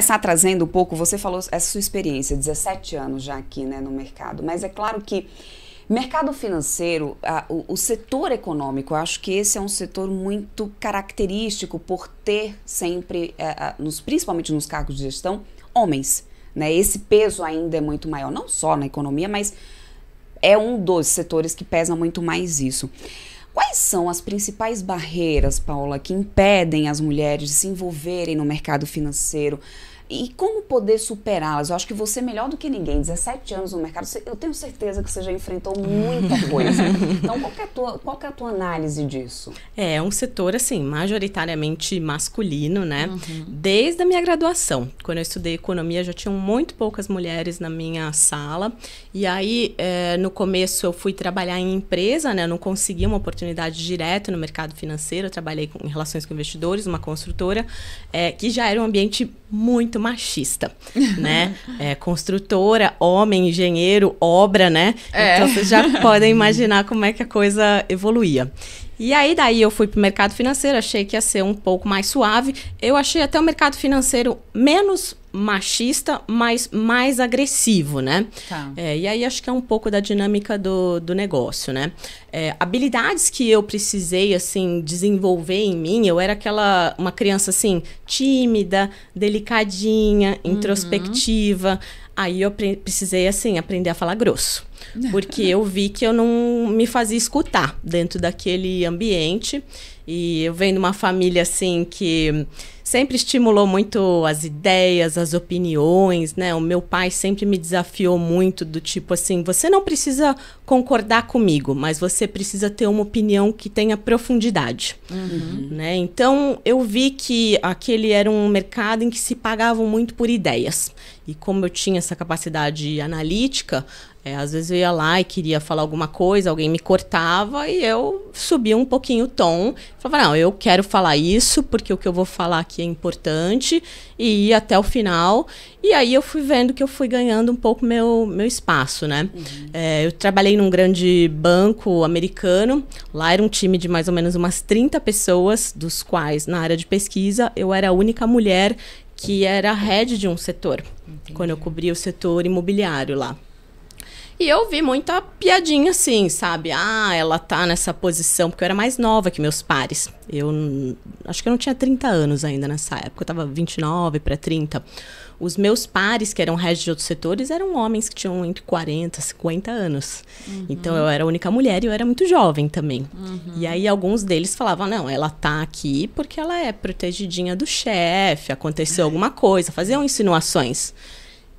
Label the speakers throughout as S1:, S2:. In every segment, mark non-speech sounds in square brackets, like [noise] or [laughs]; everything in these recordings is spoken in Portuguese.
S1: começar trazendo um pouco, você falou essa sua experiência, 17 anos já aqui né, no mercado, mas é claro que mercado financeiro, a, o, o, setor econômico, eu acho que esse é um setor muito característico por ter sempre, é, a, nos, principalmente nos cargos de gestão, homens. Né? Esse peso ainda é muito maior, não só na economia, mas é um dos setores que pesa muito mais isso. Quais são as principais barreiras, Paula, que impedem as mulheres de se envolverem no mercado financeiro? E como poder superá-las? Eu acho que você, melhor do que ninguém, 17 anos no mercado, eu tenho certeza que você já enfrentou muita [laughs] coisa. Então, qual é, a tua, qual é a tua análise disso?
S2: É, é um setor, assim, majoritariamente masculino, né? Uhum. Desde a minha graduação. Quando eu estudei economia, já tinham muito poucas mulheres na minha sala. E aí, é, no começo, eu fui trabalhar em empresa, né? Eu não consegui uma oportunidade direta no mercado financeiro. Eu trabalhei com, em relações com investidores, uma construtora, é, que já era um ambiente muito machista, [laughs] né? É, construtora, homem, engenheiro, obra, né? É. Então vocês já [laughs] podem imaginar como é que a coisa evoluía. E aí daí eu fui para o mercado financeiro, achei que ia ser um pouco mais suave. Eu achei até o mercado financeiro menos machista, mas mais agressivo, né? Tá. É, e aí acho que é um pouco da dinâmica do, do negócio, né? É, habilidades que eu precisei, assim, desenvolver em mim, eu era aquela, uma criança, assim, tímida, delicadinha, uhum. introspectiva. Uhum. Aí eu precisei, assim, aprender a falar grosso. [laughs] Porque eu vi que eu não me fazia escutar dentro daquele ambiente. E eu venho de uma família, assim, que sempre estimulou muito as ideias, as opiniões, né? O meu pai sempre me desafiou muito do tipo assim, você não precisa concordar comigo, mas você precisa ter uma opinião que tenha profundidade, uhum. né? Então eu vi que aquele era um mercado em que se pagavam muito por ideias e como eu tinha essa capacidade analítica, é, às vezes eu ia lá e queria falar alguma coisa, alguém me cortava e eu subia um pouquinho o tom. Falava, não, eu quero falar isso porque o que eu vou falar aqui é importante e ia até o final. E aí eu fui vendo que eu fui ganhando um pouco meu, meu espaço, né? Uhum. É, eu trabalhei num grande banco americano. Lá era um time de mais ou menos umas 30 pessoas, dos quais, na área de pesquisa, eu era a única mulher que era head de um setor. Entendi. Quando eu cobria o setor imobiliário lá. E eu vi muita piadinha assim, sabe? Ah, ela tá nessa posição, porque eu era mais nova que meus pares. Eu acho que eu não tinha 30 anos ainda nessa época, eu tava 29 para 30. Os meus pares, que eram heads de outros setores, eram homens que tinham entre 40 e 50 anos. Uhum. Então eu era a única mulher e eu era muito jovem também. Uhum. E aí alguns deles falavam: não, ela tá aqui porque ela é protegidinha do chefe, aconteceu alguma coisa, faziam insinuações.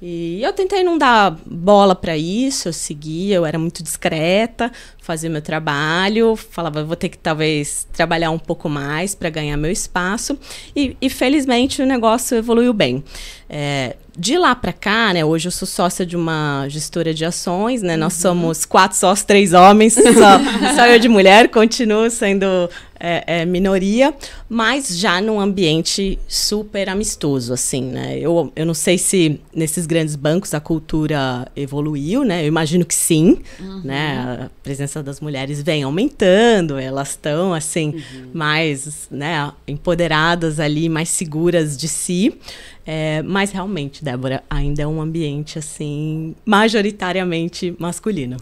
S2: E eu tentei não dar bola para isso, eu seguia, eu era muito discreta, fazia meu trabalho, falava, vou ter que talvez trabalhar um pouco mais para ganhar meu espaço. E, e, felizmente o negócio evoluiu bem. É, de lá para cá, né, hoje eu sou sócia de uma gestora de ações, né, nós uhum. somos quatro sócios, três homens, só, [laughs] só eu de mulher, continuo sendo é, é, minoria, mas já num ambiente super amistoso, assim, né? Eu, eu não sei se nesses grandes bancos a cultura evoluiu, né? Eu imagino que sim, uhum. né? A presença das mulheres vem aumentando, elas estão, assim, uhum. mais, né, empoderadas ali, mais seguras de si. É, mas realmente, Débora, ainda é um ambiente, assim, majoritariamente masculino.